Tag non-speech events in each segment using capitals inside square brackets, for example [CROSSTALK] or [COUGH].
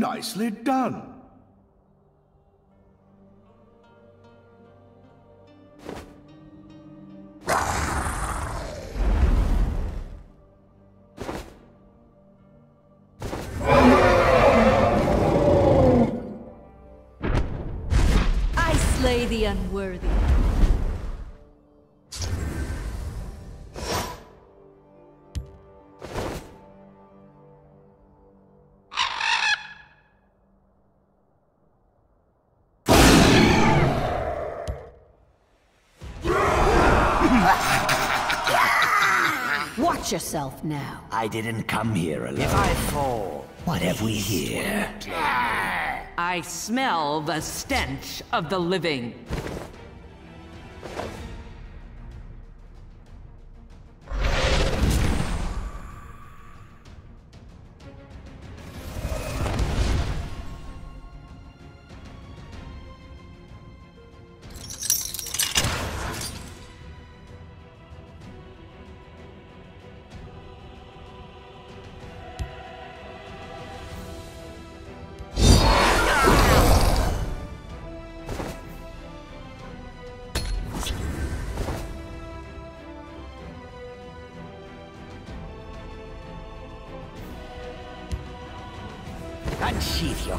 Nicely done. I slay the unworthy. Watch yourself now. I didn't come here alone. If I fall, what have we here? I smell the stench of the living.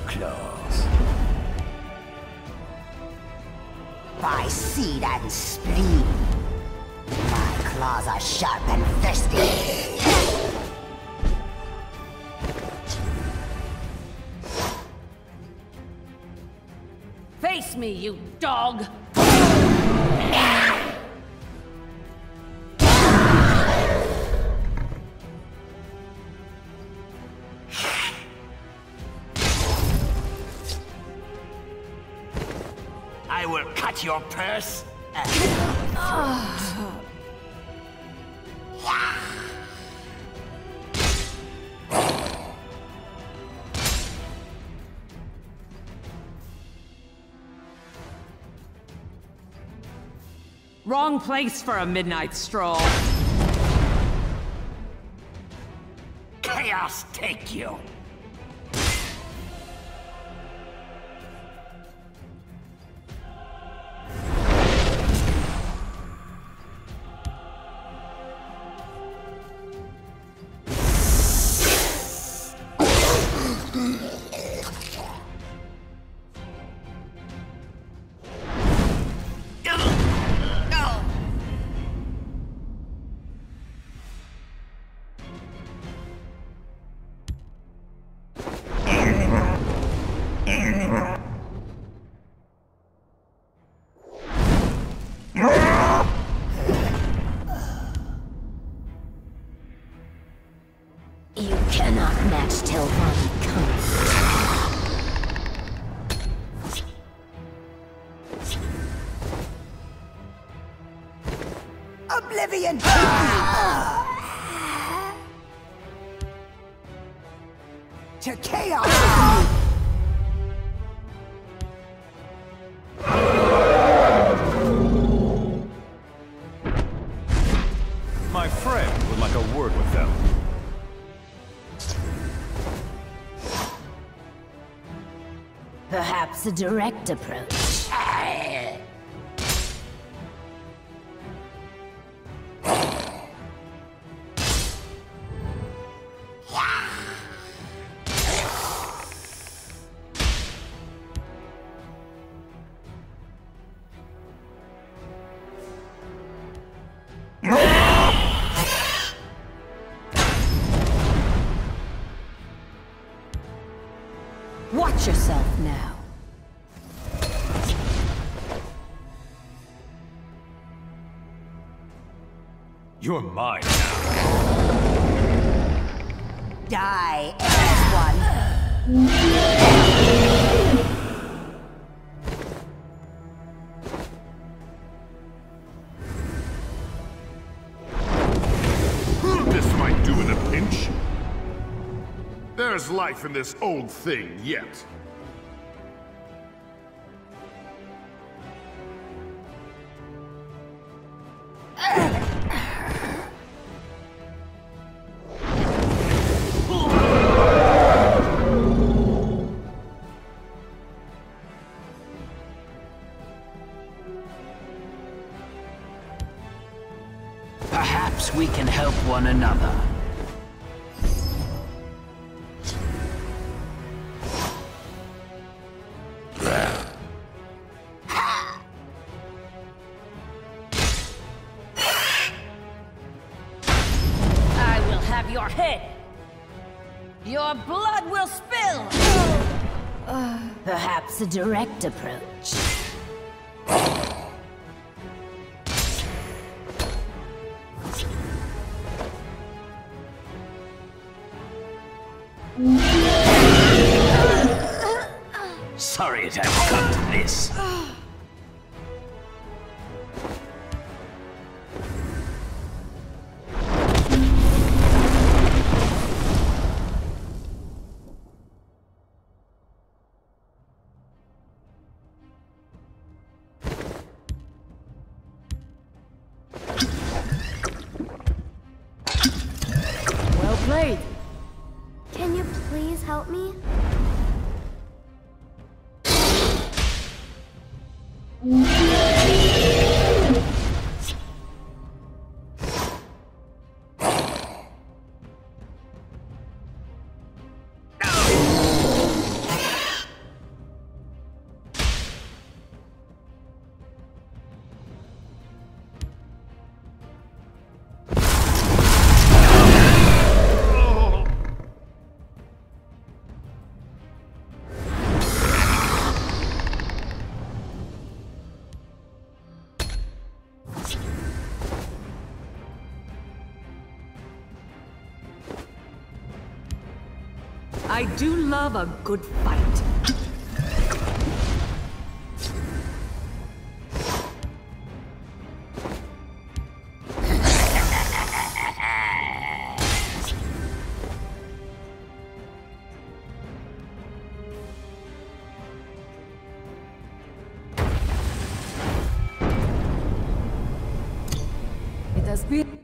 Claws. By seed and spleen. My claws are sharp and thirsty. Face me, you dog! I will cut your purse. Wrong place for a midnight stroll. Chaos take you. You Oblivion! [SIGHS] to chaos! My friend would like a word with them. Perhaps a direct approach. Yourself now. You're mine now. Die, everyone! This might do in a pinch. There's life in this old thing yet. We can help one another. I will have your head. Your blood will spill. Perhaps a direct approach. Sorry it to come to this. Well played. Me? I do love a good fight. It has been...